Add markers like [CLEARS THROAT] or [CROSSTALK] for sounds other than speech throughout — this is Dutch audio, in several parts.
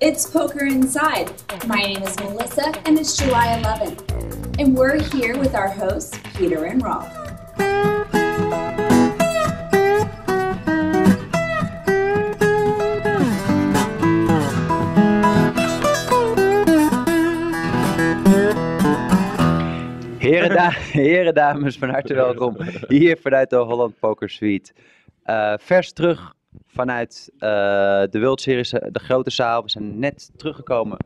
It's Poker Inside. My name is Melissa and it's July 11th. And we're here with our hosts, Peter and Rolf. Heren, da heren, dames, van harte welkom hier vanuit de Holland Poker Suite. Eh, vers terug vanuit eh, de World Series, eh, de grote zaal. We zijn net teruggekomen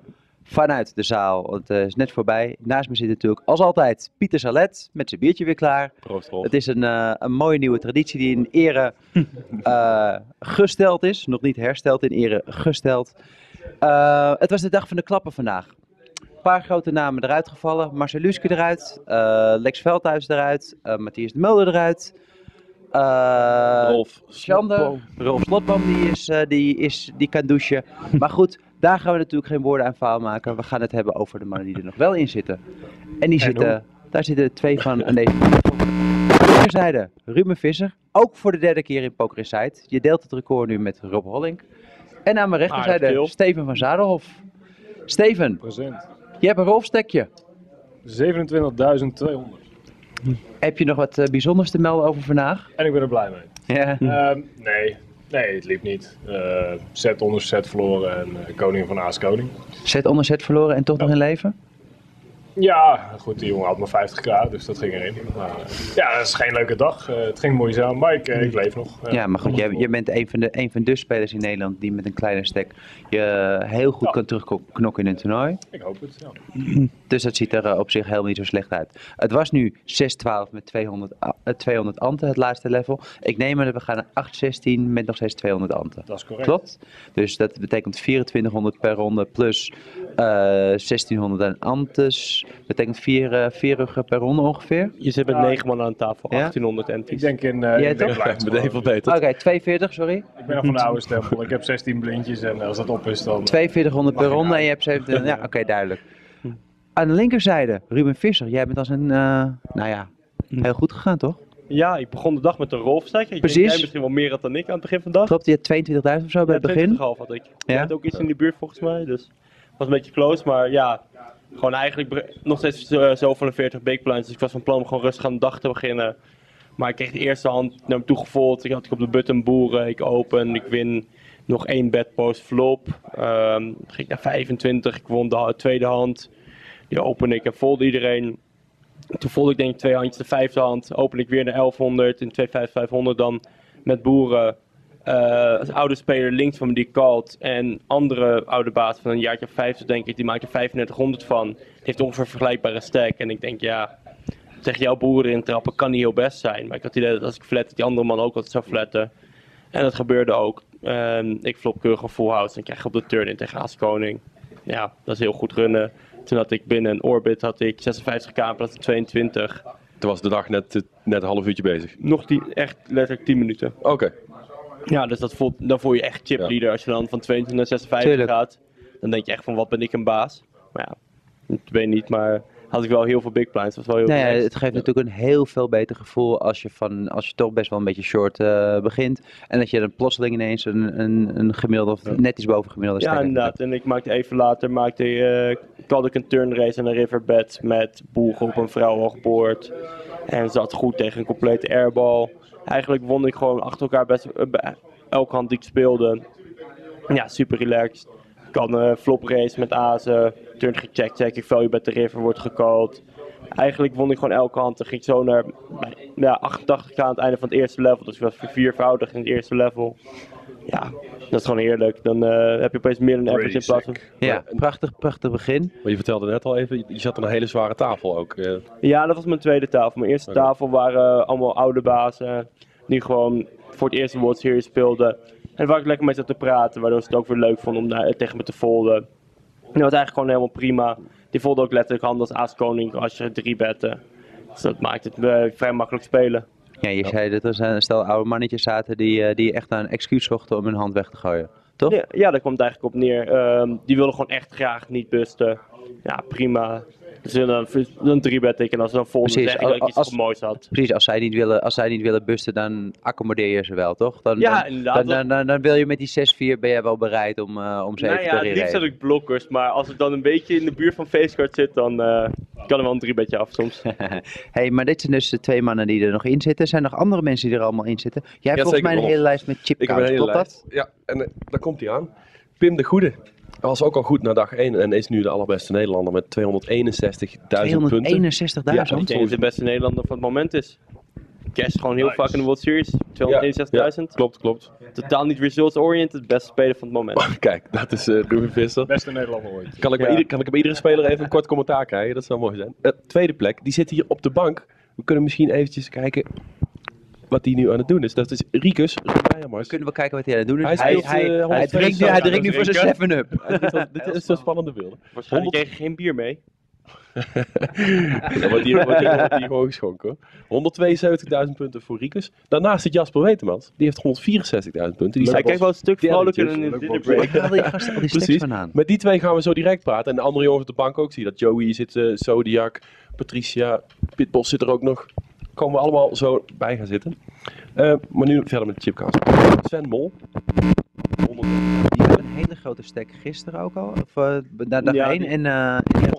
vanuit de zaal, het is net voorbij. Naast me zit natuurlijk, als altijd, Pieter Salet met zijn biertje weer klaar. Proost. Het is een, eh, een mooie nieuwe traditie die in ere [LAUGHS] gesteld is. Nog niet hersteld, in ere gesteld. Het was de dag van de klappen vandaag. Een paar grote namen eruit gevallen. Marcel Luske eruit. Lex Veldhuis eruit. Matthias de Mulder eruit. Eh, Rolf. Schande. Slotboom. Rolf Slotboom die, is, eh, die, is, die kan douchen. [LAUGHS] Maar goed, daar gaan we natuurlijk geen woorden aan vuil maken. We gaan het hebben over de mannen die er nog wel in zitten. En die En zitten, daar zitten twee van aan deze tafel. Aan de linkerzijde Ruben Visser. Ook voor de derde keer in Poker Insight. Je deelt het record nu met Rob Hollink. En aan mijn Aardig rechterzijde. Steven van Zadelhof. Steven, Present. je hebt een rolfstekje. 27.200. Heb je nog wat eh, bijzonders te melden over vandaag? En ik ben er blij mee. Ja. Ehm, nee, nee, het liep niet. Eh, set onder set verloren en eh, koning van Aas koning. Zet onder zet verloren en toch nog in leven? Ja, goed, die jongen had maar 50k, dus dat ging erin. Maar, eh, ja, het is geen leuke dag. Eh, het ging moeizaam, maar ik, eh, ik leef nog. Ja, maar goed, jij, jij bent een van, de, een van de spelers in Nederland die met een kleine stek je heel goed Ja. kan terugknokken in een toernooi. Ik hoop het, ja. Dus dat ziet er op zich helemaal niet zo slecht uit. Het was nu 6-12 met 200, a- eh, 200 anten, het laatste level. Ik neem aan dat we gaan naar 8-16 met nog steeds 200 anten. Dat is correct. Klopt? Dus dat betekent 2400 per ronde plus eh 1600 aan antes. Betekent 4 eh, vier ruggen per ronde ongeveer. Je zit met Ja. 9 man aan tafel, Ja? 1800 Ik enties. denk in, uh, Jij toch? Gewoon. verbeterd. Oké, 42, sorry. Ik ben nog van de oude stempel. Ik heb 16 blindjes en als dat op is dan... 4200 per Mag ik ronde en je hebt 17. [LAUGHS] Ja, oké, duidelijk. Aan de linkerzijde, Ruben Visser. Jij bent als een, eh, nou ja, heel goed gegaan toch? Ja, ik begon de dag met een rolfstek. Ik Precies. denk jij misschien wel meer had dan ik aan het begin van de dag. Klopt, je had 22.000 of zo bij Ja, het begin. 20,5 had ik. Ja? Ja? had ook iets in de buurt volgens mij, dus was een beetje close. Maar ja, gewoon eigenlijk nog steeds zo van de 40 big blinds. Dus ik was van plan om gewoon rustig aan de dag te beginnen. Maar ik kreeg de eerste hand naar me toe gevolgd. Ik had op de button boeren, ik open, ik win nog één bed post flop. Ehm, ging ik naar 25, ik won de tweede hand. Die open ik en volde iedereen. Toen volgde ik denk ik twee handjes de vijfde hand. Open ik weer naar 1100 in 2500 dan met boeren. Eh, als oude speler links van me die called. En andere oude baas van een jaartje of 50 denk ik, die maakt er 3500 van. Die heeft ongeveer een vergelijkbare stack. En ik denk ja, zeg jouw boeren erin trappen kan niet heel best zijn. Maar ik had het idee dat als ik flat, die andere man ook altijd zou flatten. En dat gebeurde ook. Ehm, ik flop keurig een full house en krijg op de turn in tegen Aas Koning. Ja, dat is heel goed runnen. Toen had ik binnen een orbit had ik 56k in plaats van 22. Toen was de dag net, net een half uurtje bezig. Nog die, echt letterlijk 10 minuten. Oké. Ja, dus dat voelt, dan voel je echt chipleader als je dan van 22 naar 56 Tuurlijk. gaat. Dan denk je echt van wat ben ik een baas. Maar ja, ik weet niet, maar had ik wel heel veel big. Dat was wel heel Nou ja, het geeft natuurlijk een heel veel beter gevoel als je, van, als je toch best wel een beetje short eh, begint. En dat je dan plotseling ineens een, een, een gemiddelde of net iets boven gemiddelde Ja, inderdaad. En ik maakte even later maakte, eh kalde ik een turn race en een riverbed met boegen op een vrouwenhoogboord. En zat goed tegen een complete airball. Eigenlijk won ik gewoon achter elkaar best eh, elke hand die ik speelde. Ja, super relaxed. Had een flop race met azen. Turn gecheckt, check ik value bij de river wordt gecalled. Eigenlijk won ik gewoon elke hand. Dan ging ik zo naar ja, 88 aan het einde van het eerste level. Dus ik was viervoudig in het eerste level. Ja, dat is gewoon heerlijk. Dan eh, heb je opeens meer dan average in plaats van... Ja, prachtig, prachtig begin. Maar je vertelde net al even, je zat aan een hele zware tafel ook. eh. Ja, dat was mijn tweede tafel. Mijn eerste tafel waren allemaal oude bazen. Die gewoon voor het eerst de World Series speelden. En waar ik lekker mee zat te praten. Waardoor ze het ook weer leuk vonden om naar, tegen me te folden. En dat was eigenlijk gewoon helemaal prima. Die volden ook letterlijk hand als aas-koning als je drie betten. Dus dat maakt het eh, vrij makkelijk spelen. Ja, je zei dat er een stel oude mannetjes zaten die, eh, die echt naar een excuus zochten om hun hand weg te gooien. Toch? Ja, ja, daar komt het eigenlijk op neer. Ehm, die wilden gewoon echt graag niet busten. Ja, prima. Dus dan, dan drie bet ik en als ze dan volgende Precies, zeg ik dat ik als- iets moois had. Precies, als zij niet willen, als zij niet willen busten, dan accommodeer je ze wel, toch? Dan, Ja, dan, inderdaad. Dan, dan, dan, dan wil je met die 6-4 ben je wel bereid om, eh, om ze Nou even ja, te het liefst heb ik blokkers, maar als ik dan een beetje in de buurt van facecard zit, dan eh, kan er wel een drie bedje af soms. [LAUGHS] hey, maar dit zijn dus de twee mannen die er nog in zitten. Zijn er nog andere mensen die er allemaal in zitten? Jij hebt volgens mij een hele lijst met een hele klopt dat? lijst. Ja, en eh, daar komt hij aan. Pim de Goede. Hij was ook al goed na dag 1 en is nu de allerbeste Nederlander met 261.000 punten. 261.000? Ja, Ik denk dat de beste Nederlander van het moment is. Cash gewoon heel Nice. vaak in de World Series. 261.000. Klopt, klopt. Totaal niet results-oriented. Beste speler van het moment. [LAUGHS] Kijk, dat is eh Ruben Visser. Beste Nederlander ooit. Kan ik, bij Ja. ieder, kan ik bij iedere speler even een kort commentaar krijgen? Dat zou mooi zijn. Eh, tweede plek, die zit hier op de bank. We kunnen misschien eventjes kijken wat hij nu aan het doen is. Dat is Rikus. Kunnen we kijken wat hij aan het doen is? Hij hij, speelt, hij, eh, hij 172 drinkt nu, hij drinkt nu voor zijn drinken. 7-up. [LAUGHS] Dit is zo spannende beelden. Waarschijnlijk 100 kreeg je geen bier mee. Dat wordt hier, wordt hier, wordt hier gewoon geschonken hoor. 172.000 punten voor Rikus. Daarnaast zit Jasper Wetemans. Die heeft 164.000 punten. Die Hij kijkt wel een stuk vrolijker in de break. Waar haal je gasten al die stacks Precies. vandaan? Met die twee gaan we zo direct praten. En de andere jongens op de bank ook. Zie je dat Joey zit, eh, Zodiac, Patricia, Pitbos zit er ook nog. Komen we allemaal zo bij gaan zitten. Eh, maar nu verder met de chipcast. Sven Mol. 100 Die had een hele grote stack gisteren ook al, of uh, na dag Ja, 1. die- En eh, die heeft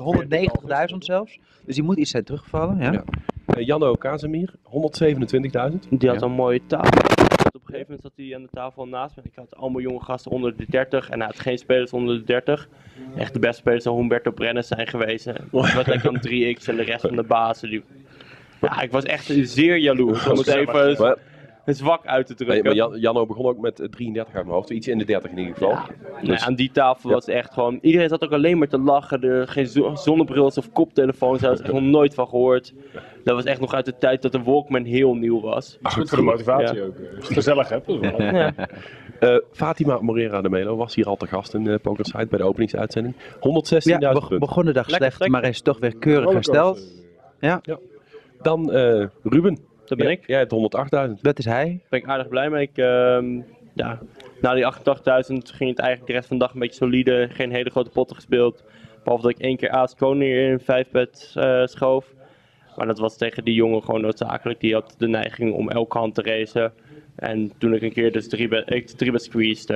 190.000 zelfs. Dus die moet iets zijn teruggevallen, ja? Ja. Eh, Janno Kazemir, 127.000. Die had Ja. een mooie tafel. Op een gegeven moment zat hij aan de tafel naast me. Ik had allemaal jonge gasten onder de 30 en hij had geen spelers onder de 30. Echt de beste spelers zou Humberto Brennes zijn geweest. [LAUGHS] Was lekker aan 3x en de rest van de bazen. Die... Ja, ik was echt zeer jaloers. Om het even Maar, een zwak uit te nee, drukken. maar Jan, Janno begon ook met eh, 33 uit mijn hoofd. Iets in de 30 in ieder geval. Nou Dus- ja, aan die tafel Ja. was echt gewoon. Iedereen zat ook alleen maar te lachen. Er geen zo- zonnebrils of koptelefoons. Daar was echt nog nooit van gehoord. Dat was echt nog uit de tijd dat de Walkman heel nieuw was. Is goed voor de motivatie ook. eh, het gezellig. [LAUGHS] Ja. Eh, Fatima Morera de Melo was hier al te gast in de Pokersite bij de openingsuitzending. 116.000 Ja, be- punten. begon de dag Lekker slecht, maar hij is toch weer keurig hersteld. Ja, Dan eh, Ruben. Dat ben Ja, ik. Jij hebt 108.000. dat is hij. Daar ben ik aardig blij mee. Ik, ehm, ja, na die 88.000 ging het eigenlijk de rest van de dag een beetje solide. Geen hele grote potten gespeeld. Behalve dat ik één keer Aas Koning in een 5 bed eh, schoof. Maar dat was tegen die jongen gewoon noodzakelijk. Die had de neiging om elke hand te racen. En toen ik een keer dus drie bed, ik drie bed squeezed.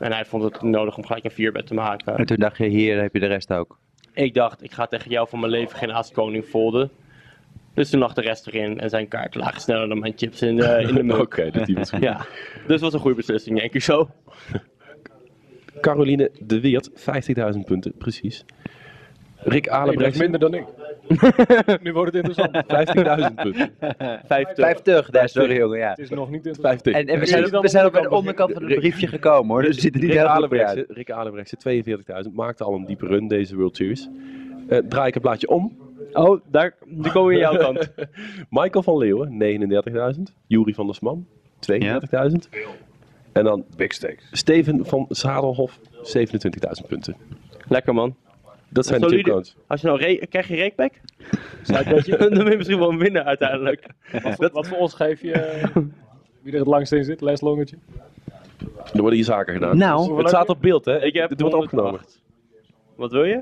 en hij vond het nodig om gelijk een vier bed te maken. En toen dacht je, hier heb je de rest ook. Ik dacht, ik ga tegen jou van mijn leven geen Aas Koning folden. Dus toen lag de rest erin en zijn kaart lagen sneller dan mijn chips in de, in de [LAUGHS] muk. Oké, dat die was goed. Ja, dus het was een goede beslissing, denk ik zo. Caroline de Weert, 50.000 punten, precies. Rick Alebrecht, minder dan ik. [LAUGHS] nu wordt het interessant. 50.000 punten. [LAUGHS] 50. 50, daar sorry jongen, ja. Het is nog niet interessant. 50. En, en we zijn, we zijn op de de onderkant van het briefje gekomen hoor, dus we zitten niet Rick Alebrecht. Rick Alebrecht, 42.000, maakte al een diepe run deze World Series. Eh, draai ik het blaadje om. Oh, daar, die komen we in jouw kant. [LAUGHS] Michael van Leeuwen, 39.000. Jury van der Sman, 32.000. En dan Big stakes. Steven van Zadelhof, 27.000 punten. Lekker man. Dat zijn de Solide. chipcodes. Als je nou re- krijg je reekback? [LAUGHS] dan ben je misschien wel een winnaar uiteindelijk. Wat, voor- wat voor ons geef je eh, wie er het langst in zit? Les longetje? Er worden hier zaken gedaan. Nou, het staat op beeld, hè? Ik heb Dit wordt 108. opgenomen. Wat wil je?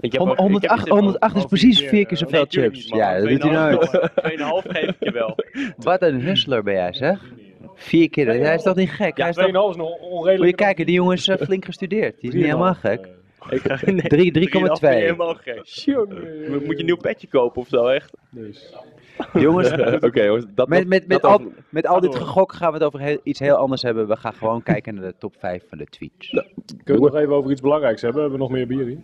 Ik heb ook- ik heb 108, iets in- 108 is Oh, precies vier vier keer, eh, zoveel chips. Ja, dat doet hij nooit. [LAUGHS] 2,5 geef ik je wel. [LAUGHS] Wat een hustler ben jij zeg. Vier keer, hij is toch niet gek? Hij is toch... 2,5 is nog onredelijk. Moet je kijken, die jongen is eh, flink gestudeerd. Die is niet helemaal gek. Ik ga, nee, [LAUGHS] Drie- 3,2. 3,5 vind je helemaal gek. Moet moet je een nieuw petje kopen of zo, echt? Dus. [LAUGHS] Jongens, Oké. Dat, met, met, met, dat al, over- met al dit door. gegok gaan we het over heel- iets heel anders hebben. We gaan gewoon kijken naar de top 5 van de tweets. Kunnen we het nog even over iets belangrijks hebben? Hebben we nog meer bier hier?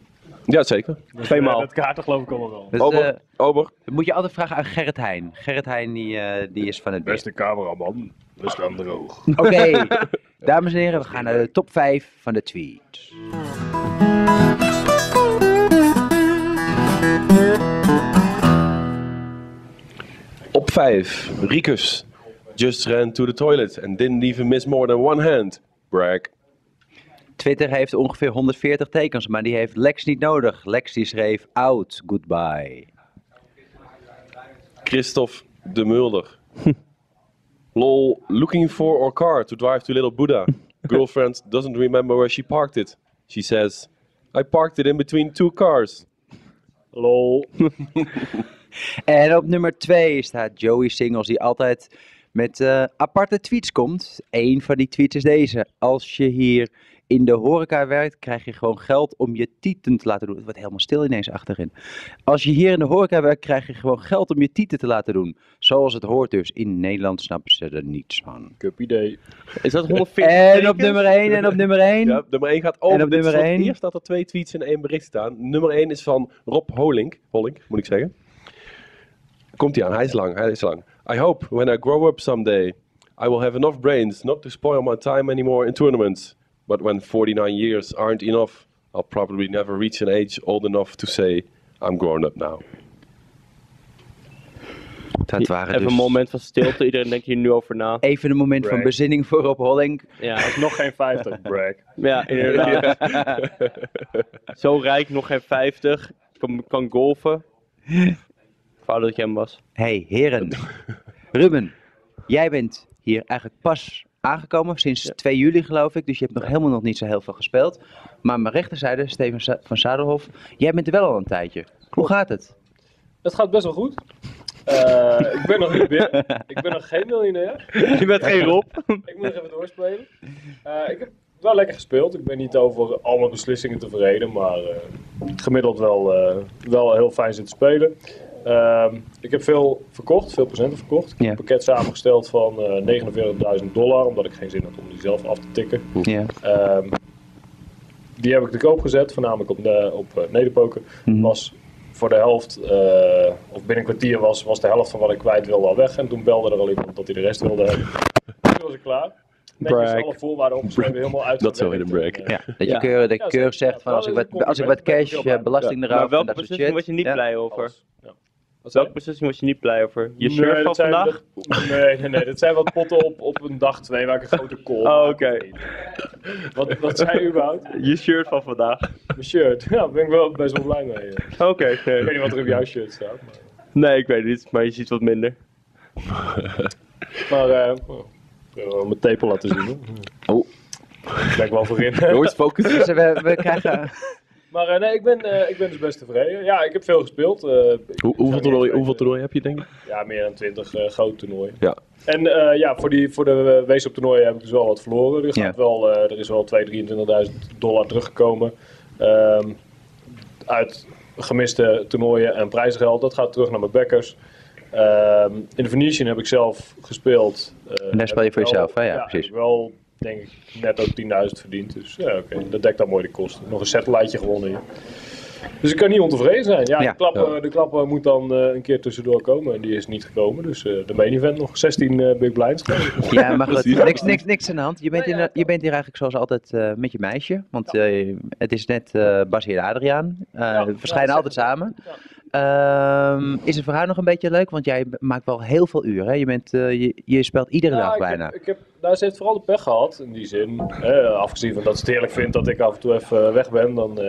Ja, zeker. Tweemaal. Dat kaarten geloof ik allemaal wel. Dus, Ober, eh, Ober. dat moet je altijd vragen aan Gerrit Heijn. Gerrit Heijn die, eh, die is van het beste. Beste cameraman, we staan droog. Oké, [LAUGHS] dames en heren, we gaan naar de top 5 van de tweets. Op 5. Rikus. Just ran to the toilet and didn't even miss more than one hand. Brag. Twitter heeft ongeveer 140 tekens, maar die heeft Lex niet nodig. Lex die schreef out, goodbye. Christophe de Mulder. [LAUGHS] Lol, looking for our car to drive to Little Buddha. [LAUGHS] Girlfriend doesn't remember where she parked it. She says, I parked it in between two cars. Lol. [LAUGHS] En op nummer 2 staat Joey Singles, die altijd met eh, aparte tweets komt. Eén van die tweets is deze. Als je hier in de horeca werkt, krijg je gewoon geld om je tieten te laten doen. Het wordt helemaal stil ineens achterin. Als je hier in de horeca werkt, krijg je gewoon geld om je tieten te laten doen. Zoals het hoort dus. In Nederland snappen ze er niets van. Cup idee. Is dat 140 En op nummer 1, en op nummer 1. Ja, nummer 1 gaat over. En op nummer voor het één? eerst dat er twee tweets in één bericht staan. Nummer 1 is van Rob Holink. Holink, moet ik zeggen. Komt hij aan, hij is lang, hij is lang. I hope when I grow up someday, I will have enough brains not to spoil my time anymore in tournaments. But when 49 years aren't enough, I'll probably never reach an age old enough to say I'm grown up now. Dat waren Even dus een moment van stilte. Iedereen denkt hier nu over na. [LAUGHS] even een moment van bezinning voor Rob Hollink. Ja, Nog geen 50, brag. ja inderdaad. [LAUGHS] Zo rijk, nog geen 50. Kan, kan golfen. Wou dat ik hem was. Hey, heren. Ruben, [LAUGHS] jij bent hier eigenlijk pas aangekomen sinds 2 juli geloof ik. Dus je hebt nog helemaal nog niet zo heel veel gespeeld. Maar aan mijn rechterzijde, Steven van Zadelhof, jij bent er wel al een tijdje. Hoe gaat het? Het gaat best wel goed. Eh, ik ben nog niet binnen. [LAUGHS] Ik ben nog geen miljonair. Je bent geen Rob. [LAUGHS] Ik moet nog even doorspelen. Eh, ik heb wel lekker gespeeld. Ik ben niet over al mijn beslissingen tevreden, maar eh, gemiddeld wel, eh, wel heel fijn zitten spelen. Ehm, ik heb veel verkocht, veel procenten verkocht. Ik heb een pakket samengesteld van eh 49.000 dollar, omdat ik geen zin had om die zelf af te tikken. Ja. Ehm, die heb ik te koop gezet, voornamelijk op, de, op eh, nederpoker. Mhm. Was voor de helft, eh, of binnen een kwartier was, was de helft van wat ik kwijt wilde al weg. En toen belde er al iemand dat hij de rest wilde hebben. toen was ik klaar. Netjes alle voorwaarden opgeschreven, helemaal uit. Dat zo in een brag. Ja, dat je Ja. Ja, keurig zeker. zegt van als ik wat, als ik wat cash, belasting Maar eraf en welke dat soort beslissing shit. was je niet Ja. blij over? Welke beslissing was je niet blij over? Je shirt van zijn- vandaag? dat- nee, nee, nee. Dat zijn wat potten op, op een dag twee waar ik een grote call Oh, oké. Wat, wat zei u überhaupt? Je shirt van vandaag. Mijn shirt. Ja, daar ben ik wel best wel blij mee. eh. Oké. Ik weet niet wat er op jouw shirt staat. Maar, Nee, ik weet het niet, maar je ziet wat minder. [LAUGHS] maar eh, oh, ik wil wel mijn tepel laten zien. Hoor. Oh. Ben ik wel voor in. [LAUGHS] Jongens, focus. Dus we, we krijgen... Maar eh, nee, ik ben, eh, ik ben dus best tevreden. Ja, ik heb veel gespeeld. eh, Hoe, hoeveel, eens hoeveel weten. toernooien heb je denk ik? Ja, meer dan 20 eh, grote toernooien. Ja. En eh, ja, voor, die, voor de wees op toernooien heb ik dus wel wat verloren. Er, gaat Ja. wel, eh, er is wel 2.000, 23.000 dollar teruggekomen. Ehm, uit gemiste toernooien en prijzengeld. Dat gaat terug naar mijn backers. Ehm, in de Venetian heb ik zelf gespeeld. eh, En daar speel je voor jezelf, hè? Ja, heb precies. ik wel, denk ik, net ook 10.000 verdiend. Dus ja, oké, dat dekt dan mooi de kosten. Nog een satelliteje gewonnen hier. Dus ik kan niet ontevreden zijn. Ja, Ja. De, klap, Ja. eh, de klap eh, moet dan eh, een keer tussendoor komen. En die is niet gekomen. Dus eh, de main event nog 16 eh, big blinds. Ja, maar goed, [LAUGHS] niks, niks, niks aan de hand. Je bent, in, je bent hier eigenlijk zoals altijd eh, met je meisje. Want eh, het is net eh Basie en Adriaan. Eh, Ja, we verschijnen ja, altijd samen. Ehm, is het voor haar nog een beetje leuk? Want jij maakt wel heel veel uren. Hè? Je, bent, eh, je, je speelt iedere Ja, dag ik bijna. Heb, ik heb, nou, ze heeft vooral de pech gehad in die zin. Hè, afgezien van dat ze het heerlijk vindt dat ik af en toe even eh, weg ben. Dan,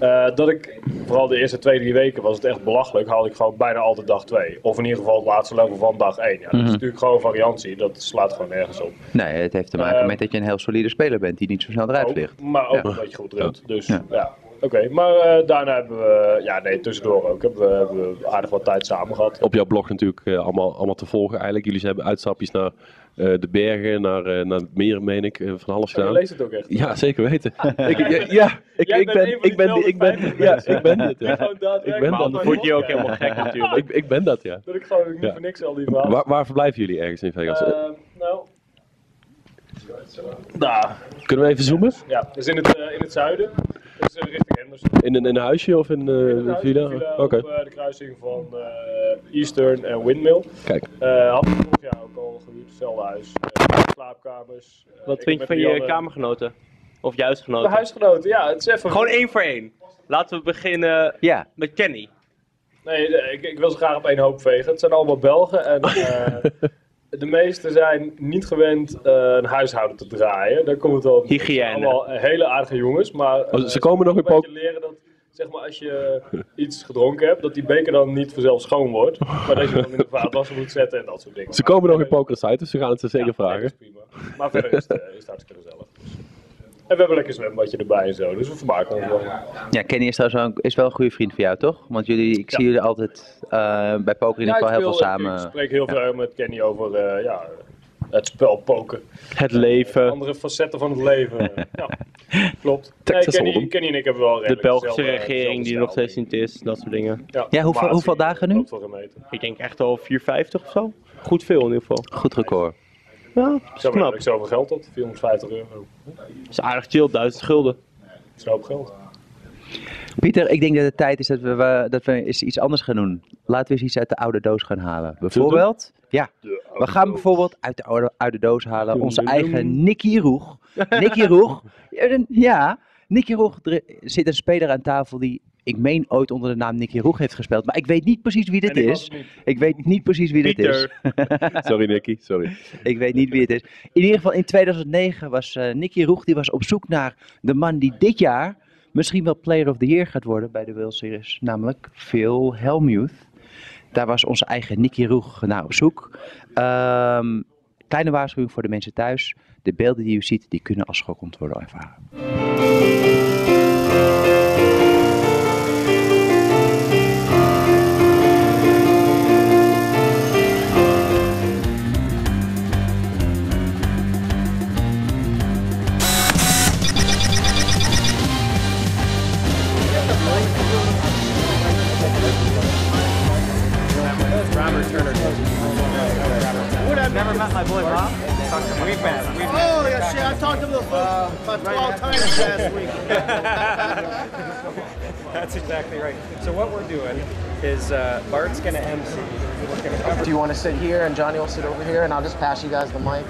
eh, dat ik, vooral de eerste twee, drie weken was het echt belachelijk. Haalde ik gewoon bijna altijd dag twee. Of in ieder geval het laatste level van dag één. Ja, dat Mhm. is natuurlijk gewoon variantie. Dat slaat gewoon nergens op. Nee, het heeft te maken Ehm, met dat je een heel solide speler bent die niet zo snel eruit vliegt. maar ook Ja. een beetje goed runt. Dus Ja. Ja, oké. Maar eh, daarna hebben we, ja nee, tussendoor ook, hebben we, hebben we aardig wat tijd samen gehad. Op jouw blog natuurlijk eh, allemaal, allemaal te volgen eigenlijk. Jullie hebben uitstapjes naar eh, de bergen, naar, eh, naar het meer, meen ik, van alles Oh, je gedaan. leest het ook echt. Ja, zeker weten. [LAUGHS] ik, ja, ja, ik, ben, ik ben, ik ben, 250 ja, ik ben dit. Ik Ja. ben gewoon daadwerkelijk Ik ben maar dat. Dan word je ook helemaal gek natuurlijk. Ik, ik ben dat, ja. Dat ik gewoon niet Ja. voor niks al die verhalen. Waar, waar verblijven jullie ergens in Vegas? Eh, nou. Daar. Kunnen we even zoomen? Ja, dus in het, eh, in het zuiden. Dus uh, richting Henderson. In een, in een huisje of in eh, In een villa? villa Oké, Op eh, de kruising van eh, Eastern en Windmill. kijk. Eh had ik vorig jaar ook al gehuurd, hetzelfde huis. Eh, slaapkamers. Eh, Wat vind je van je kamergenoten? Of je De huisgenoten? huisgenoten, ja, het is even... Gewoon één voor één. Laten we beginnen Ja, met Kenny. Nee, ik, ik wil ze graag op één hoop vegen. Het zijn allemaal Belgen en [LAUGHS] eh, de meesten zijn niet gewend eh, een huishouden te draaien. Daar komt het wel Hygiëne. Allemaal hele aardige jongens, maar Oh, eh, ze komen nog in poker. leren dat zeg maar als je [LAUGHS] iets gedronken hebt, dat die beker dan niet vanzelf schoon wordt, maar dat je hem dan in de vaatwasser moet zetten en dat soort dingen. Ze komen nog in poker dus we gaan het ze zeker Ja, vragen. dat is prima. Maar verder is het, eh, is het hartstikke gezellig. We hebben lekker een zwembadje erbij en zo, dus we vermaken ons wel. Ja, Kenny is trouwens wel een, is wel een goede vriend van jou, toch? Want jullie, ik zie jullie altijd eh, bij poker in ieder geval heel veel samen. Ik spreek heel veel met Kenny over eh, ja, het spel poker. Het leven. Andere facetten van het leven. [LAUGHS] ja, klopt. Nee, Texas Kenny, en ik hebben wel De Belgische regering die er nog steeds niet is, dat soort dingen. ik. Ja, hoeveel- hoeveel dagen nu? Ik denk echt al 450 of zo. Goed veel in ieder geval. Goed record. Ja, dat is Zo knap. ik zoveel geld tot, 450 euro. Dat is aardig chill, 1000 gulden. Dat is een hoop geld. Pieter, ik denk dat het tijd is dat we, we- dat we eens iets anders gaan doen. Laten we eens iets uit de oude doos gaan halen. Bijvoorbeeld, ja, we gaan bijvoorbeeld uit de oude, oude doos halen onze eigen Nicky Roeg. Nicky Roeg, [LAUGHS] ja, Nicky Roeg, er zit een speler aan tafel die ik meen ooit onder de naam Nicky Roeg heeft gespeeld. Maar ik weet niet precies wie dit ik is. Ik weet niet precies wie dit is. [LAUGHS] Sorry Nicky, sorry. Ik weet niet wie het is. In ieder geval in 2009 was eh Nicky Roeg die was op zoek naar de man die dit jaar misschien wel Player of the Year gaat worden bij de World Series. Namelijk Phil Hellmuth. Daar was onze eigen Nicky Roeg naar op zoek. Ehm, kleine waarschuwing voor de mensen thuis. De beelden die u ziet, die kunnen als schokkend worden ervaren. Oh, yeah, shit, I talked to him about, about 12 times last week. [LAUGHS] That's exactly right. So what we're doing is uh, Bart's going to MC. We're going to cover. Do you want to sit here and Johnny will sit over here and I'll just pass you guys the mic?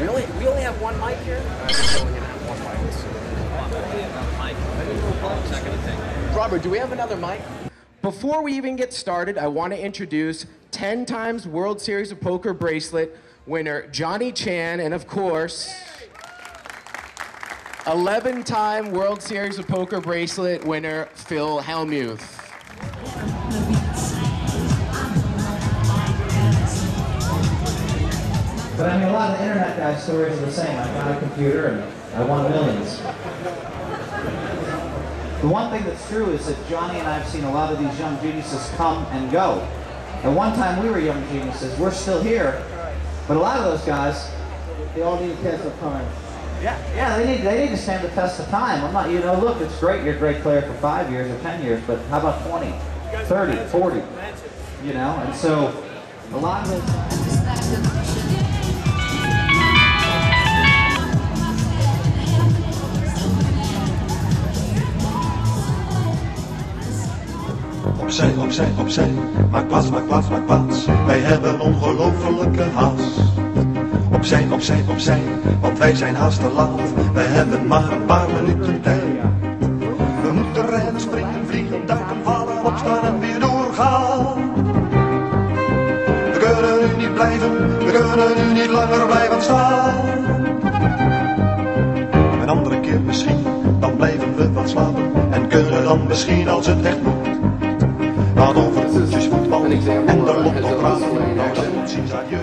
We only, we only have one mic here? Robert, do we have another mic? Before we even get started, I want to introduce 10 times World Series of Poker bracelet winner Johnny Chan, and of course, 11 time World Series of Poker bracelet winner Phil Hellmuth. But I mean, a lot of internet guys' stories are the same. I got a computer and I won millions. The one thing that's true is that Johnny and I have seen a lot of these young geniuses come and go. At one time, we were young geniuses. We're still here, but a lot of those guys, they all need a test of time. Yeah, yeah, they need they need to stand the test of time. I'm not, you know, look, it's great you're a great player for five years or ten years, but how about 20, 30, 40? You know, and so a lot of it. Opzij, opzij, opzij. Maak plaats, maak plaats, maak plaats. Wij hebben ongelofelijke haast. Opzij, opzij, opzij. Want wij zijn haast te laat. Wij hebben maar een paar minuten tijd. We moeten rennen, springen, vliegen, duiken, vallen, opstaan en weer doorgaan. We kunnen nu niet blijven, we kunnen nu niet langer blijven staan. Een andere keer misschien, dan blijven we wat slapen. En kunnen dan misschien als het echt moet. An example of lot has op a raad. whistle in action. dan moet zien, adieu.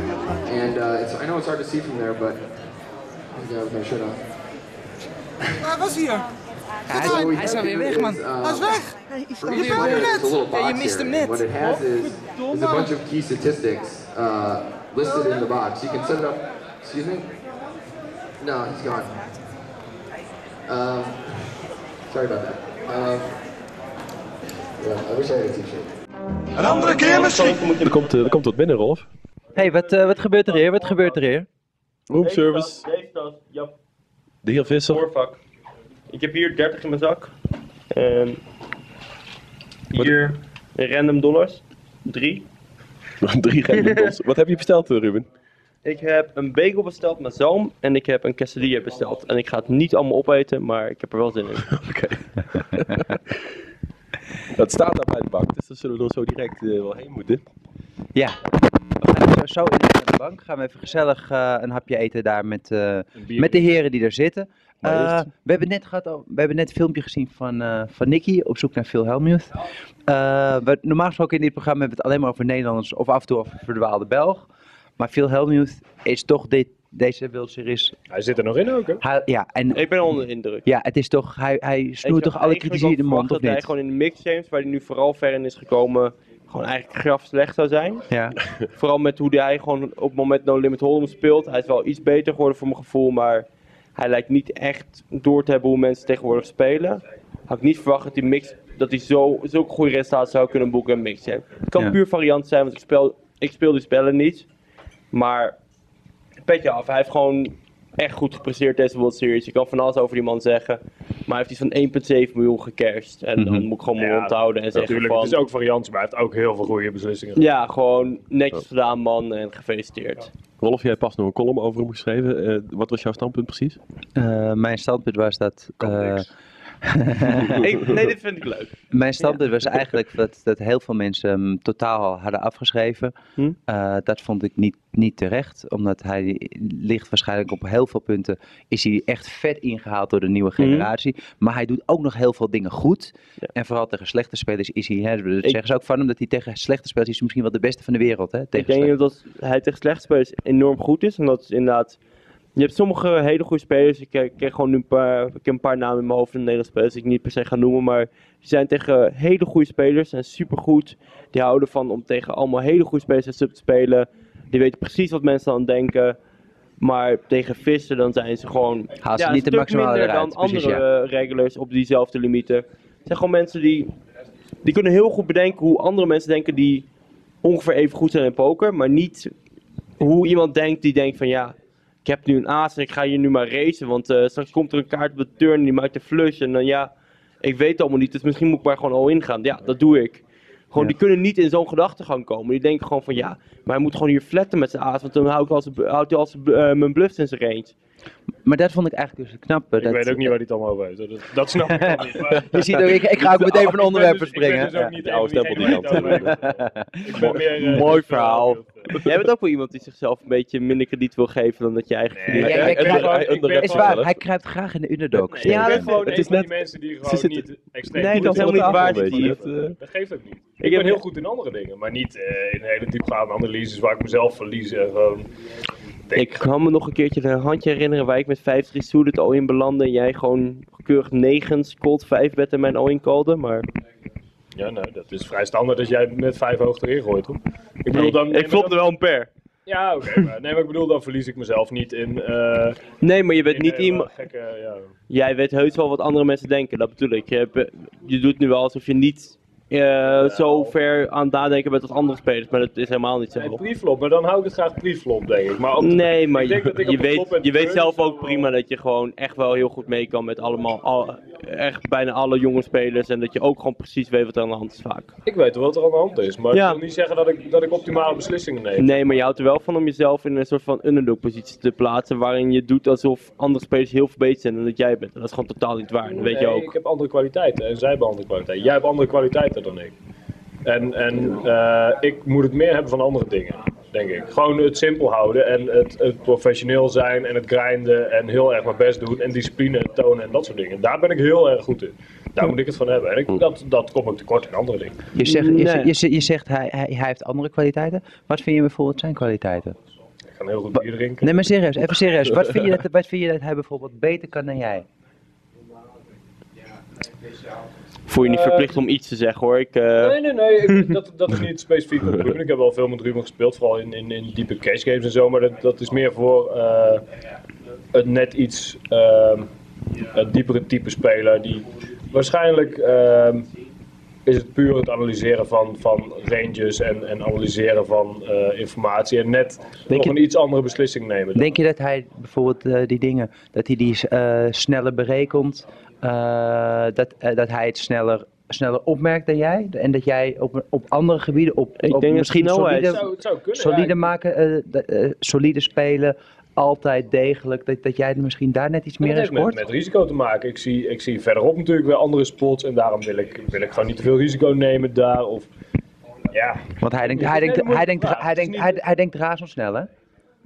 And uh, it's, I know it's hard to see from there, but this guy with my shirt on. Hij was hier. So Hij is alweer weg, man. Hij is weg. For each player, it's a little box Ja, je mist hem here. net. What it has is, is a bunch of key statistics uh, listed in the box. You can set it up. Excuse me? No, he's gone. Um, sorry about that. Um, yeah, I wish I had a t-shirt. Een andere keer misschien. Er komt, eh, er komt wat binnen, Rolf. hey, wat, eh, wat gebeurt er hier? Wat gebeurt er hier? Roomservice, Deze tas, ja, de heer Visser. voorvak. Ik heb hier 30 in mijn zak. En hier random dollars. Drie. [LAUGHS] Drie renderbos. Wat heb je besteld, eh, Ruben? Ik heb een bagel besteld met zalm en ik heb een quesadilla besteld. En ik ga het niet allemaal opeten, maar ik heb er wel zin in. [LAUGHS] Oké. [LAUGHS] Dat staat daar bij de bank, dus daar zullen we er zo direct eh, wel heen moeten. Ja, we gaan zo, in. bank. Gaan we even gezellig eh, een hapje eten daar met, eh, met de heren die er zitten. We, hebben net gehad, we hebben net een filmpje gezien van, van Nicky op zoek naar Phil Hellmuth. We, normaal gesproken in dit programma hebben we het alleen maar over Nederlanders of af en toe over verdwaalde Belg. Maar Phil Hellmuth is toch dit, deze World Series. Hij zit er nog in ook, hè? Hij, ja, en, Ik ben onder de indruk. ja, het is toch, hij, hij snoert toch alle critici in de mond, of verwacht dat hij gewoon in de mix games, waar hij nu vooral ver in is gekomen, gewoon eigenlijk graf slecht zou zijn. Ja. [LAUGHS] Vooral met hoe hij gewoon op het moment No Limit Hold'em speelt. Hij is wel iets beter geworden voor mijn gevoel, maar hij lijkt niet echt door te hebben hoe mensen tegenwoordig spelen. Had ik niet verwacht dat hij mix, dat hij zo, zulke goede resultaten zou kunnen boeken in mix game. Het kan Ja. puur variant zijn, want ik speel, ik speel die spellen niet. Maar petje af, hij heeft gewoon echt goed gepresteerd deze World Series. Je kan van alles over die man zeggen. Maar hij heeft iets van 1,7 miljoen gecashed. En dan Mhm. moet ik gewoon mijn Ja, mond houden en zeggen Natuurlijk, van... het is ook variantie, maar hij heeft ook heel veel goede beslissingen. Ja, gewoon netjes gedaan man en gefeliciteerd. Rolf, jij hebt pas nog een column over hem geschreven. Eh, wat was jouw standpunt precies? Eh, mijn standpunt was dat. eh, [LAUGHS] Ik- nee, dit vind ik leuk. Mijn standpunt was eigenlijk dat, dat heel veel mensen hem totaal al hadden afgeschreven. Hm? Eh, dat vond ik niet, niet terecht, omdat hij ligt waarschijnlijk op heel veel punten. Is hij echt vet ingehaald door de nieuwe generatie. Maar hij doet ook nog heel veel dingen goed. Ja. En vooral tegen slechte spelers is hij, hè, dat zeggen ze ook van hem, dat hij tegen slechte spelers is misschien wel de beste van de wereld. Hè, tegen Ik denk slechte- dat hij tegen slechte spelers enorm goed is. Omdat het inderdaad... Je hebt sommige hele goede spelers. Ik, eh, ik ken gewoon nu een paar, ik heb een paar namen in mijn hoofd van Nederlandse spelers die ik niet per se ga noemen. Maar die zijn tegen hele goede spelers. Zijn supergoed. Die houden van om tegen allemaal hele goede spelers en sub te spelen. Die weten precies wat mensen aan denken. Maar tegen vissen dan zijn ze gewoon Haal ze ja, niet een de stuk maximale minder eruit, dan precies, andere regulars op diezelfde limieten. Het zijn gewoon mensen die, die kunnen heel goed bedenken hoe andere mensen denken die ongeveer even goed zijn in poker. Maar niet hoe iemand denkt die denkt van ja, ik heb nu een aas en ik ga hier nu maar racen. Want eh, straks komt er een kaart op de turn en die maakt een flush. En dan ja, ik weet het allemaal niet, dus misschien moet ik maar gewoon al ingaan. Ja, dat doe ik. Gewoon, Ja. die kunnen niet in zo'n gedachtegang komen. Die denken gewoon van ja, maar hij moet gewoon hier flatten met zijn aas. Want dan hou ik als, houdt hij als eh, mijn bluffs in zijn range. Maar dat vond ik eigenlijk dus knap. Ik dat, weet ook niet waar hij het allemaal over heeft. Dat, dat snap ik wel niet. Maar... [LAUGHS] Je ziet ook, ik, ik ga ook [LAUGHS] meteen van Ik dus- ik ben springen. dus ook Ja. niet De het. Ik eh, Mooi dus verhaal. Jij bent ook wel iemand die zichzelf een beetje minder krediet wil geven dan dat je eigenlijk Nee, ik ik ben Underrap Is waar, hij kruipt graag in de underdog. Nee. Ja, ik gewoon het een is van net- die mensen die gewoon niet extreem Nee, dat is helemaal niet waar, dat, eh, Dat geeft ook niet. Ik, ben heel goed in andere dingen, maar niet eh, in hele diepgaande analyses waar ik mezelf verlies en gewoon... Ik kan me nog een keertje een handje herinneren waar ik met 5-3 suited al in belandde. En jij gewoon keurig 9 cold 5 bet en mijn al in calde. Maar Ja, nou, dat is vrij standaard als jij met vijf hoog erin gooit, toch? Ik bedoel dan... ik flopte wel een per. Ja, oké, maar, nee, maar ik bedoel, dan verlies ik mezelf niet in... eh Nee, maar je bent niet iemand. Ja. Jij weet heus wel wat andere mensen denken, dat bedoel ik. Je, hebt- je doet nu wel alsof je niet eh, zo ver aan het nadenken bent als andere spelers, maar dat is helemaal niet Nee, zo. pre-flop, maar dan hou ik het graag pre-flop, denk ik. Maar de- Nee, maar ik je, dat ik op je weet, je weet zelf ook prima dat je gewoon echt wel heel goed mee kan met allemaal, al, echt bijna alle jonge spelers. En dat je ook gewoon precies weet wat er aan de hand is vaak. Ik weet wel wat er aan de hand is, maar Ja. ik wil niet zeggen dat ik, dat ik optimale beslissingen neem. Nee, maar je houdt er wel van om jezelf in een soort van underdog positie te plaatsen. Waarin je doet alsof andere spelers heel veel beter zijn dan dat jij bent. En dat is gewoon totaal niet waar. Dat weet je Nee, ook. ik heb andere kwaliteiten en zij hebben andere kwaliteiten. Jij hebt andere kwaliteiten dan ik. En, en eh, ik moet het meer hebben van andere dingen, denk ik. Gewoon het simpel houden en het, het professioneel zijn en het grinden en heel erg mijn best doen en discipline tonen en dat soort dingen. Daar ben ik heel erg goed in. Daar moet ik het van hebben. En ik, dat, dat komt ook tekort in andere dingen. Je zegt, je, Nee. zegt- je, zegt- je zegt hij, hij, hij heeft andere kwaliteiten. Wat vind je bijvoorbeeld zijn kwaliteiten? Ik ga heel goed bier drinken. Nee, maar serieus, even [LAUGHS] serieus. Wat vind je dat, wat vind je dat hij bijvoorbeeld beter kan dan jij? Voel je niet verplicht om iets te zeggen hoor. Ik, eh, Nee, nee, nee. Ik, [LAUGHS] dat, dat is niet specifiek op Ruben. Ik heb wel veel met Ruben gespeeld, vooral in, in, in diepe cash games en zo. Maar dat, dat is meer voor eh, het net iets ehm, een diepere type speler. Die waarschijnlijk ehm, is het puur het analyseren van, van ranges en, en analyseren van eh, informatie. En net nog je- een iets andere beslissing nemen. dan. Denk je dat hij bijvoorbeeld eh, die dingen, dat hij die eh, sneller berekent, eh, dat, eh, dat hij het sneller, sneller opmerkt dan jij? En dat jij op, op andere gebieden, op, Ik op denk misschien solide, zou, het zou kunnen. solide ja. maken, eh, eh, solide spelen, altijd degelijk, dat, dat jij er misschien daar net iets meer in heeft met, met risico te maken. Ik zie, ik zie verderop natuurlijk weer andere spots en daarom wil ik, wil ik gewoon niet te veel risico nemen daar. Of, ja, Want hij denkt, hij denkt, hij denkt, hij denkt, hij denkt razendsnel hè?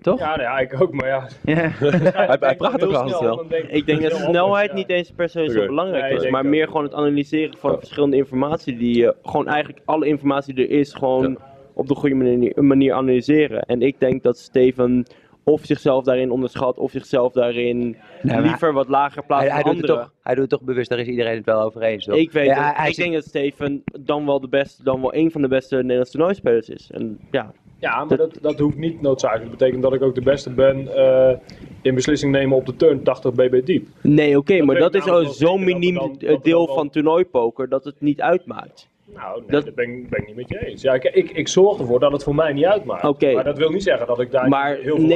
Toch? Ja, nou ja, ik ook, maar ja. Ja. [LAUGHS] Hij, hij praat ook altijd wel. Ik denk dat snelheid niet eens per se zo belangrijk Nee, is, maar ook. meer gewoon het analyseren van verschillende informatie die je, gewoon eigenlijk alle informatie die er is, gewoon op de goede manier, manier analyseren. En ik denk dat Steven of zichzelf daarin onderschat, of zichzelf daarin liever wat lager plaatst Hij, hij, dan doet het anderen. toch, hij doet het toch bewust, daar is iedereen het wel over eens. Toch? Ik weet dat, hij- hij ik zit- denk dat Steven dan wel de beste, dan wel een van de beste Nederlandse toernooispelers is. En ja, Ja, maar dat, dat hoeft niet noodzakelijk. Dat betekent dat ik ook de beste ben eh, in beslissing nemen op de turn 80 bb diep. nee oké, maar dat is zo'n miniem dan- deel dan van toernooipoker dat het niet uitmaakt. Nou, nee, Dat- dat, ben, ik- ben ik niet met je eens. Ja, ik, ik, ik zorg ervoor dat het voor mij niet uitmaakt. Oké. Maar dat wil niet zeggen dat ik daar Maar heel veel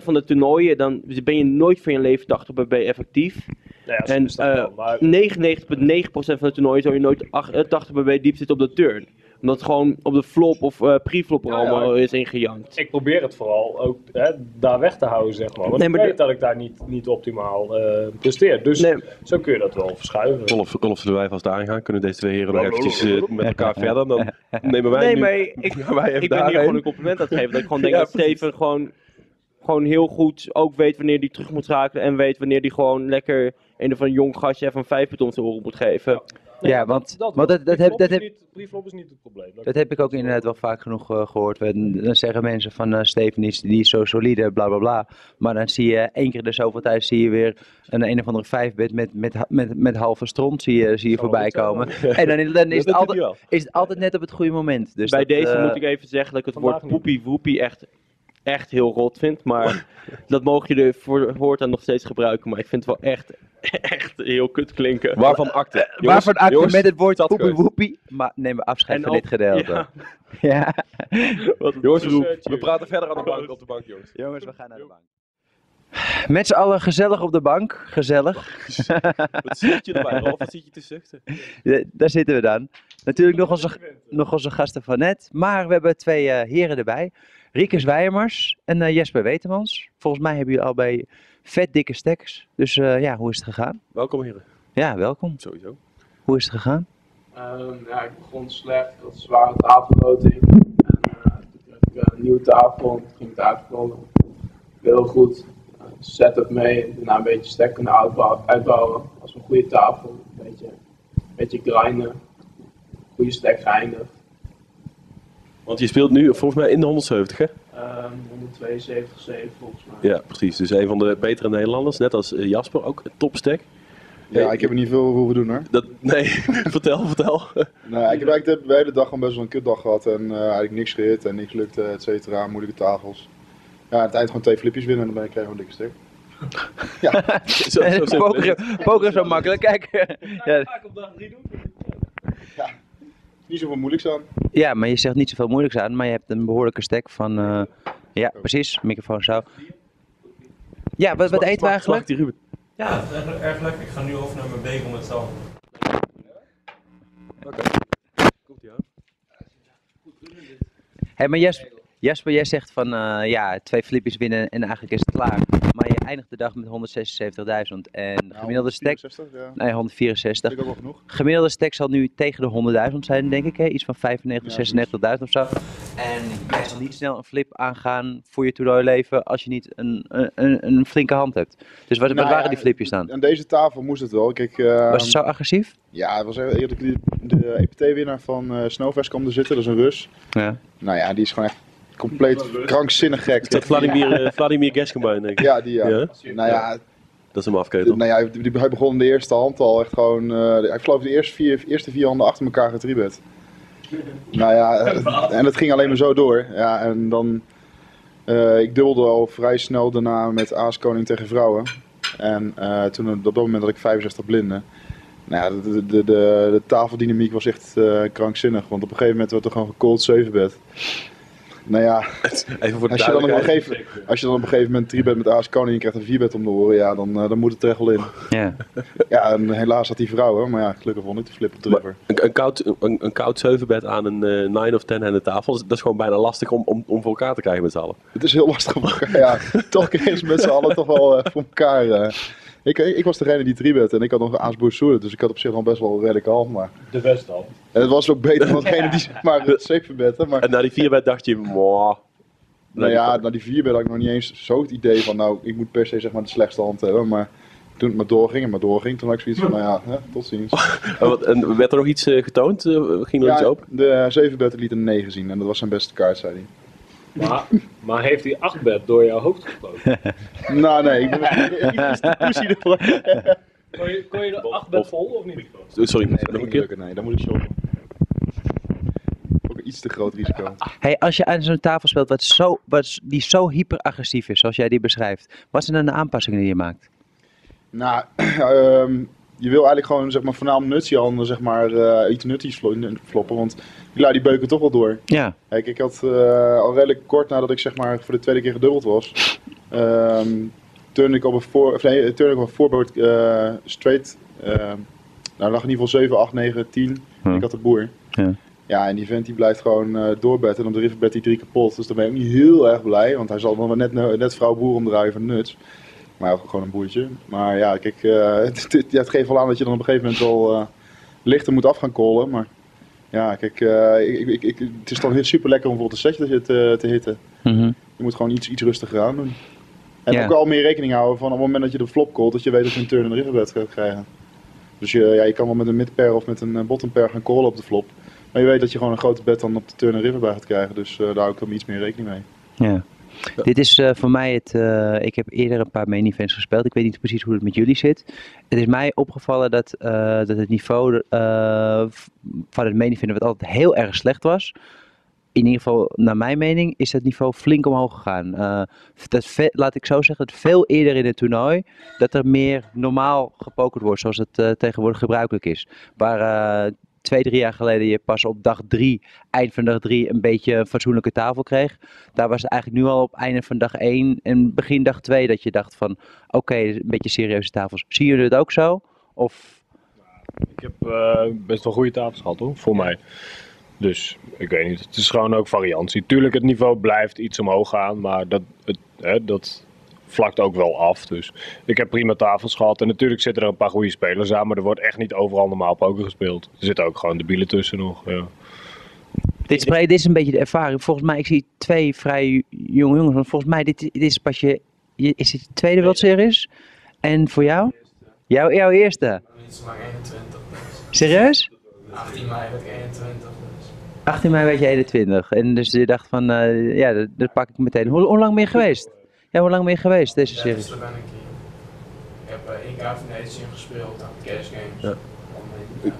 90% van de toernooien, dan ben je nooit van je leven 80 bb effectief. Zo En is dat eh, wel, maar- 99,9% van de toernooien zou je nooit ach- eh, 80 bb diep zitten op de turn. Omdat het gewoon op de flop of eh pre-flop er Ja, ja. allemaal is ingejankt. Ik probeer het vooral ook hè, daar weg te houden, zeg maar. Want Nee, ik maar weet dat ik daar niet, niet optimaal eh, presteer. Dus Nee. zo kun je dat wel verschuiven. Rolf, Rolf zullen wij vast daarin gaan? Kunnen deze twee heren nog eventjes eh, met elkaar verder? Dan [LAUGHS] nemen wij Nee, nu... maar [LAUGHS] ik, wij even ik ben hier gewoon een compliment aan het geven. Dat ik gewoon [LAUGHS] denk Ja, dat Steven gewoon, gewoon heel goed ook weet wanneer hij terug moet schakelen. En weet wanneer hij gewoon lekker een of ander jong gastje even een vijf om zijn oren moet geven. Ja, want, Dat, want dat, dat, heb, dat, is heb, niet- pre-flop is niet het probleem. Dat- dat heb ik ook inderdaad wel vaak genoeg eh, gehoord. We- Dan zeggen mensen van eh Steven is, die is zo solide, bla bla bla. Maar dan zie je één keer de zoveel tijd zie je weer een een of andere vijfbed met, met, ha- met, met halve stront zie je, zie je voorbij komen. En dan, is- dan [LAUGHS] is, het altijd, is het altijd net op het goede moment. Dus Bij dat, deze eh, moet ik even zeggen dat ik het woord poepie woepie echt, echt heel rot vind. Maar [LAUGHS] dat mogen jullie voor voortaan nog steeds gebruiken. Maar ik vind het wel echt, [LAUGHS] echt heel kut klinken. Waarvan akte? Jongens, Waarvan acte jongens, met het woord poepie woepie, maar neem we afscheid En van dit gedeelte. ja. [LAUGHS] Ja. Wat een Jongens, we, we praten verder aan de bank, op de bank, jongens. Jongens, we gaan naar de bank. Met z'n allen gezellig op de bank. Gezellig. Wat zit je erbij, Rolf? Wat zit je te zuchten? Ja, Daar zitten we dan. Natuurlijk nog onze, nog onze gasten van net. Maar we hebben twee eh, heren erbij. Rieke Zwijmers en eh, Jesper Wetemans. Volgens mij hebben jullie al bij vet dikke stacks. Dus eh, ja, hoe is het gegaan? Welkom, heren. Ja, welkom. Sowieso. Hoe is het gegaan? Ehm, ja, ik begon slecht, ik had een zware tafelloting. En eh, toen kreeg ik een nieuwe tafel, toen ging het uitvallen. Heel goed. Setup mee, daarna een beetje stek kunnen uitbouwen. uitbouwen. Als een goede tafel, een beetje, een beetje grinden. Goede stek geëindigd. Want je speelt nu volgens mij in de 170, hè? Ehm 172, 7 volgens mij. Ja, precies. Dus een van de betere Nederlanders. Net als eh, Jasper, ook een topstack. Ja, ik heb er niet veel over hoeven doen hoor. Dat, nee, [LAUGHS] vertel, vertel. Nou, ik heb eigenlijk de, de hele dag gewoon best wel een kutdag gehad en eh, eigenlijk niks gehit en niks lukte, et cetera, moeilijke tafels. Ja, aan het eind gewoon twee flipjes winnen en dan ben ik krijg gewoon een dikke stuk. [LAUGHS] Ja. Zo, [LAUGHS] poker, poker is zo makkelijk. Kijk. ja, Niet zoveel moeilijks aan. ja, maar je zegt niet zoveel moeilijks aan. Maar je hebt een behoorlijke stack van... eh, ja, precies. Microfoon zo. Ja, wat, wat eten we eigenlijk? smaakt die Ruben? Ja, het is erg, erg lekker. Ik ga nu over naar mijn bagel met zalm. Komt ie aan. Hé, maar Jesper, Jesper, jij zegt van eh, ja, twee flipjes winnen en eigenlijk is het klaar. Maar eindigt de dag met 176.000 en de gemiddelde stack, 64, ja. nee 164. Vind ik ook wel genoeg. Gemiddelde stack zal nu tegen de 100.000 zijn, denk ik. Hè? Iets van 95, Ja, 96.000 of zo. En jij zal niet snel een flip aangaan voor je toernooileven als je niet een, een, een, een flinke hand hebt. Dus wat, wat Nou ja, waren die flipjes dan? Aan deze tafel moest het wel. Kijk, eh, Was het zo agressief? Ja, het was eerlijk de, de EPT-winnaar van eh Snowfest kwam er zitten, dat is een Rus. Ja. Nou ja, die is gewoon echt compleet krankzinnig gek. Is dat Vladimir, eh, Vladimir Geskenbein, denk ik? Ja, die ja. Ja? Nou ja, Dat is hem afketen. nou ja, die- hij begon in de eerste hand al echt gewoon. eh hij geloof de eerste vier, eerste vier handen achter elkaar getriebet. [LAUGHS] Nou ja, eh, en het ging alleen maar zo door. Ja, en dan. eh, ik dubbelde al vrij snel daarna met Aas Koning tegen vrouwen. En eh, toen op dat moment had ik 65 blinden. Nou ja, de, de, de, tafeldynamiek was echt eh, krankzinnig. Want op een gegeven moment werd er gewoon gecold 7 bed. Nou ja, Even voor de als je, dan op een gegeven, als je dan op een gegeven moment 3 bed met Aas Koning en je krijgt een 4 bed om de oren, ja, dan, eh, dan moet het er echt wel in. Ja. Ja, en helaas had die vrouwen, maar ja, gelukkig won ik de flip op de river. Een, een koud, een, een koud 7 bed aan een eh 9 of 10 aan de tafel, dat is, gewoon bijna lastig om, om, om voor elkaar te krijgen met z'n allen. Het is heel lastig elkaar. Ja, toch kregen ze met z'n allen toch wel eh, voor elkaar. eh. Ik, ik was degene die 3 bed en ik had nog een Aas Boersoer, dus ik had op zich al best wel redelijk hand. Maar... De beste al. En het was ook beter dan degene die zeg maar het 7 bed. Maar En na die 4 bed dacht je, "Mwah." Nou ja, na die vier had ik nog niet eens zo het idee van, nou, ik moet per se zeg maar de slechtste hand hebben. Maar toen het maar doorging en maar doorging, toen had ik zoiets van, nou ja, hè, tot ziens. [LAUGHS] En wat- en werd er nog iets eh, getoond? Eh, ging er iets Ja, open? de 7 bet liet een 9 zien en dat was zijn beste kaart, zei hij. Maar, maar heeft hij 8 bed door jouw hoofd gefloten? [LAUGHS] nou nee, ik ben iets te pushy ervoor. [LAUGHS] Kon je, kon je de 8 bed vol of niet? Sorry, Nee, nog dat een keer. lukken, nee, dan moet ik shoppen. Ook een iets te groot risico. Hey, als je aan zo'n tafel speelt wat zo, wat, die zo hyperagressief is, zoals jij die beschrijft, wat zijn dan de aanpassingen die je maakt? Nou, [CLEARS THROAT] ehm, je wil eigenlijk gewoon zeg maar voornamelijk nutsie handen zeg maar eh, iets nutties flo- floppen, want die lui die beuken toch wel door. Ja. Kijk, ik had eh, al redelijk kort nadat ik zeg maar voor de tweede keer gedubbeld was, ehm turnde ik op een voor, of nee, turnde ik op een voorboot eh, straight. ehm, nou, lag in ieder geval 7, 8, 9, 10. Hm. Ik had de boer. Ja. Ja, en die vent die blijft gewoon doorbetten. En op de river bet hij drie kapot. Dus daar ben ik niet heel erg blij. Want hij zal nog wel net, net vrouw boer omdraaien van nuts. Maar ook gewoon een boertje. Maar ja, kijk, [LAUGHS] het, het, ja, het geeft wel aan dat je dan op een gegeven moment wel lichter moet af gaan callen. Maar ja, kijk, eh, ik, ik, ik, het is dan super lekker om bijvoorbeeld een setje te, te, te hitten. Mhm. Je moet gewoon iets, iets rustiger aan doen. En ook al meer rekening houden van op het moment dat je de flop callt, dat je weet dat je een turn en riverbed gaat krijgen. Dus je, ja, je kan wel met een mid pair of met een eh, bottom pair gaan callen op de flop. Maar je weet dat je gewoon een grote bet dan op de turn en riverbed gaat krijgen. Dus eh, daar hou ik dan iets meer rekening mee. Ja. Dit is eh, voor mij het. eh, ik heb eerder een paar main events gespeeld. Ik weet niet precies hoe het met jullie zit. Het is mij opgevallen dat, eh, dat het niveau van het main event wat altijd heel erg slecht was. In ieder geval, naar mijn mening, is het niveau flink omhoog gegaan. Dat laat ik zo zeggen, dat veel eerder in het toernooi dat er meer normaal gepokerd wordt, zoals het tegenwoordig gebruikelijk is. Waar twee, drie jaar geleden je pas op dag drie, eind van dag drie, een beetje een fatsoenlijke tafel kreeg. Daar was het eigenlijk nu al op einde van dag één en begin dag twee dat je dacht van, oké, een beetje serieuze tafels. Zien jullie het ook zo? Of Ik heb eh, best wel goede tafels gehad hoor, voor mij. Dus ik weet niet, het is gewoon ook variantie. Tuurlijk, het niveau blijft iets omhoog gaan, maar dat, het, hè, dat vlakt ook wel af. Dus ik heb prima tafels gehad. En natuurlijk zitten er een paar goede spelers aan, maar er wordt echt niet overal normaal poker gespeeld. Er zitten ook gewoon debielen tussen nog. Ja. Dit is, dit is een beetje de ervaring. Volgens mij, ik zie twee vrij jonge jongens. Want volgens mij, dit, dit is pas je, je. Is dit je tweede World Series? En voor jou? Jouw, jouw eerste? Niet zo lang 21. Serieus? 18 mei werd ik 21. 18 mei werd je 21. En dus je dacht van, eh, ja, dat, dat pak ik meteen. Hoe, hoe lang ben je geweest? Ja, hoe lang ben je geweest, deze serie? Deventer ben ik hier. Ik heb één keer Venetië gespeeld aan de Cash Games. Ja.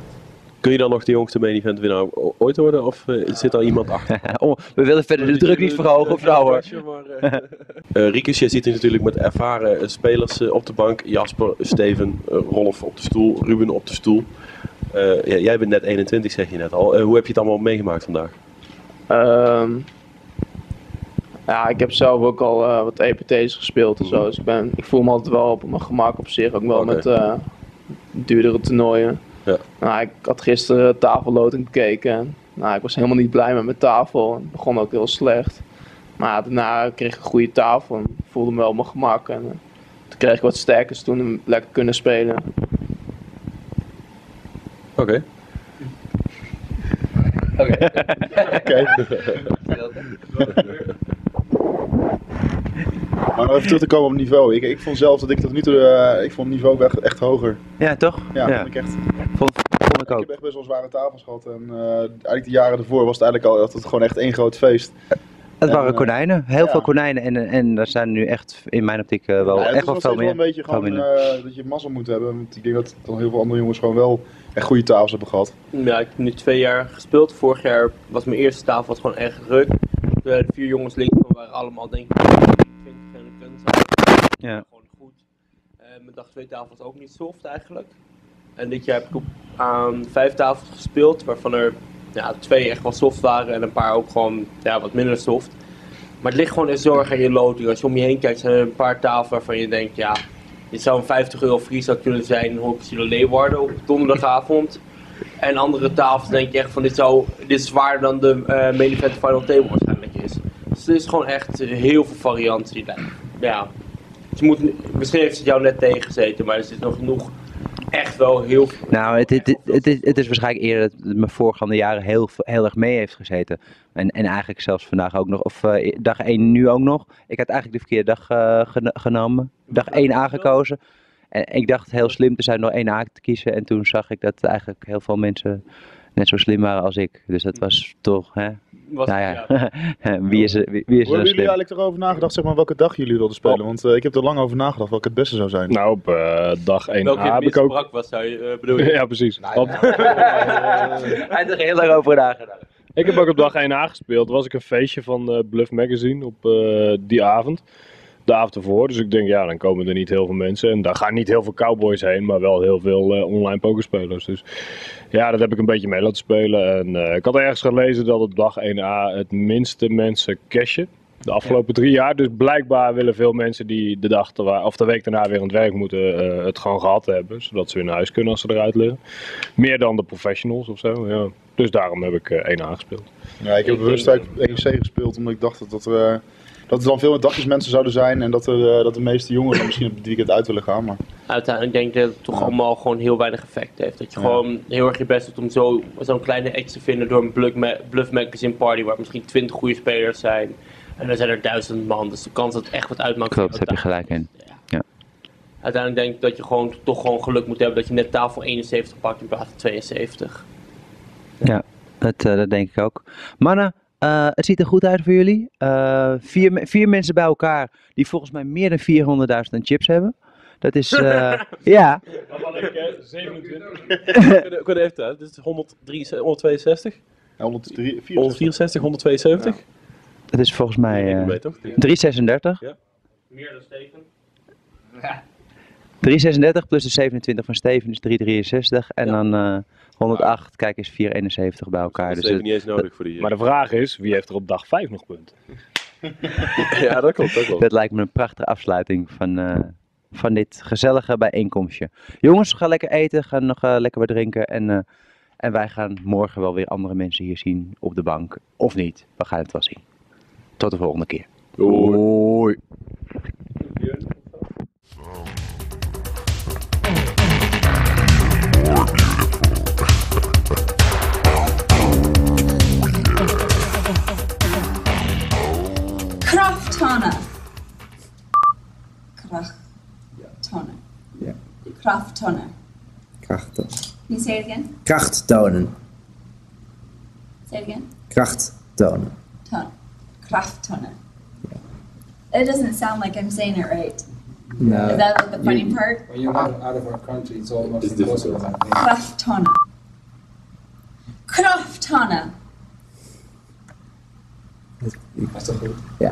Kun je dan nog de jongste main event winnaar ooit worden? Of eh, zit er iemand achter? [LAUGHS] Oh, we willen verder de druk niet verhogen of zo hoor. [LAUGHS] Eh [LAUGHS] Rikus, jij zit hier natuurlijk met ervaren eh, spelers eh, op de bank. Jasper, Steven, Rolf op de stoel, Ruben op de stoel. Eh, ja, jij bent net 21, zeg je net al. Hoe heb je het allemaal meegemaakt vandaag? Ehm, ja, ik heb zelf ook al eh, wat EPT's gespeeld en zo. Dus ik, ben, ik voel me altijd wel op mijn gemak op zich. Ook wel Oké. met eh, duurdere toernooien. Ja. Nou, ik had gisteren tafelloting bekeken. En, nou, ik was helemaal niet blij met mijn tafel. Het begon ook heel slecht. Maar ja, daarna kreeg ik een goede tafel en voelde me wel op mijn gemak. En, eh, toen kreeg ik wat sterkers toen en lekker kunnen spelen. Oké. Oké. [LAUGHS] [LAUGHS] Maar nog even terug te komen op het niveau. Ik, ik vond zelf dat ik tot nu toe, eh, ik vond het niveau echt, echt hoger. Ja, toch? Ja, Ja. vond ik echt. Vond, vond ik ook. Ik heb echt best wel zware tafels gehad. En eh, eigenlijk de jaren ervoor was het eigenlijk al altijd gewoon echt één groot feest. Het En, waren eh, konijnen, heel ja. veel konijnen en, en daar zijn nu echt in mijn optiek wel Ja, het echt is wel nog veel steeds meer. wel een beetje gewoon eh, dat je mazzel moet hebben. Want ik denk dat dan heel veel andere jongens gewoon wel echt goede tafels hebben gehad. Ja, ik heb nu twee jaar gespeeld. Vorig jaar was mijn eerste tafel was gewoon echt ruk. De vier jongens links van waren allemaal denk ik 20 en een kunst. Ja. Gewoon goed. Eh, mijn dag twee tafels ook niet soft eigenlijk. En dit jaar heb ik op, aan vijf tafels gespeeld, waarvan er ja, twee echt wel soft waren en een paar ook gewoon ja, wat minder soft. Maar het ligt gewoon in zorg aan je loting. Als je om je heen kijkt, zijn er een paar tafels waarvan je denkt, ja, dit zou een 50 euro freestyle kunnen zijn in Hockey Leeuwarden op donderdagavond. En andere tafels denk je echt van dit, zou, dit is zwaarder dan de event final table waarschijnlijk is. Dus er is gewoon echt heel veel variantie. Ja. Dus je moet, misschien heeft het jou net tegengezeten, maar er zit nog genoeg echt wel heel veel. Nou, het, het, het, is, het is waarschijnlijk eerder dat het me voorgaande jaren heel, heel erg mee heeft gezeten. En, en eigenlijk zelfs vandaag ook nog, of eh, dag 1 nu ook nog. Ik had eigenlijk de verkeerde dag eh, geno- genomen. Dag 1 aangekozen. En ik dacht heel slim te zijn door 1 A te kiezen. En toen zag ik dat eigenlijk heel veel mensen net zo slim waren als ik. Dus dat was toch, hè. Was- nou ja, [LAUGHS] wie is er, wie, wie is er Hoe hebben jullie eigenlijk erover nagedacht, zeg maar, welke dag jullie wilden spelen? Want eh, ik heb er lang over nagedacht welke het beste zou zijn. Nou, op eh, dag 1 Welke heb ik ook... was, zou je eh, bedoel je? [LAUGHS] ja, precies. Op- [LAUGHS] Hij had er heel lang over nagedacht. Ik heb ook op dag 1 A gespeeld. Was ik een feestje van eh, Bluff Magazine op eh, die avond. De avond ervoor. Dus ik denk, ja, dan komen er niet heel veel mensen. En daar gaan niet heel veel cowboys heen, maar wel heel veel eh, online pokerspelers. Dus ja, dat heb ik een beetje mee laten spelen. En eh, ik had ergens gelezen dat op dag 1A het minste mensen cashen. De afgelopen drie jaar. Dus blijkbaar willen veel mensen die de dag erwa- of de week daarna weer aan het werk moeten, eh, het gewoon gehad hebben. Zodat ze weer huis kunnen als ze eruit liggen. Meer dan de professionals of zo. Ja. Dus daarom heb ik eh 1A gespeeld. Ja, ik heb bewust uit EC gespeeld omdat ik dacht dat, dat, dat er dan veel dagjesmensen zouden zijn en dat, er, eh, dat de meeste jongeren dan misschien op het weekend uit willen gaan. Maar Uiteindelijk denk ik dat het toch allemaal gewoon heel weinig effect heeft. Dat je Ja. gewoon heel erg je best doet om zo- zo'n kleine edge te vinden door een Bluff, Ma- Bluff Magazine party waar misschien 20 goede spelers zijn. En dan zijn er duizend man, dus de kans dat het echt wat uitmaakt. Klopt, daar heb je gelijk in. Ja. Uiteindelijk denk ik dat je gewoon toch gewoon geluk moet hebben dat je net tafel 71 pakt in plaats van 72. Ja, dat, eh, dat denk ik ook. Mannen, eh, het ziet er goed uit voor jullie. Eh, vier, vier mensen bij elkaar die volgens mij meer dan 400.000 aan chips hebben. Dat is, eh, [LAUGHS] ja. Waarvan ik 27. kunnen, kunnen even tellen. Dit is 163, 162? 164, 172? Dat is volgens mij eh, toch? 336. Ja. Meer dan Steven. [LAUGHS] 336 plus de 27 van Steven is 363. En dan eh 108, kijk eens 471 bij elkaar. Dat Dus is even het- niet eens nodig voor die. Maar de vraag is, wie heeft er op dag 5 nog punten? [LAUGHS] ja, dat klopt, dat klopt. Dat lijkt me een prachtige afsluiting van, eh, van dit gezellige bijeenkomstje. Jongens, ga lekker eten, ga nog eh, lekker wat drinken. En, eh, en wij gaan morgen wel weer andere mensen hier zien op de bank. Of niet, we gaan het wel zien. Tot de volgende keer. Doei. Kraftana. Krachtona. Yeah. Kraftona. Kracht, Can you say it again? kracht tonen. Say it again. Kracht tonen. Ton. Kraftona. It doesn't sound like I'm saying it right. No. Is that the funny You- part? When you're out, out of our country, it's almost It's impossible. difficult. Kraftona. Kraftana. Dat is toch goed? Ja.